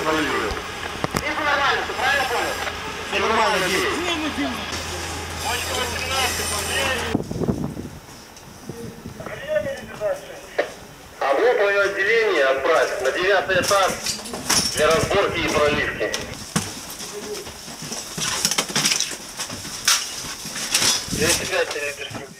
это завалил. Тихо нормально, ты правильно понял? Все нормально, Дима. Мочка 18, А блоковое отделение отправь на девятый этаж для разборки и проливки. Я тебя телеперсю.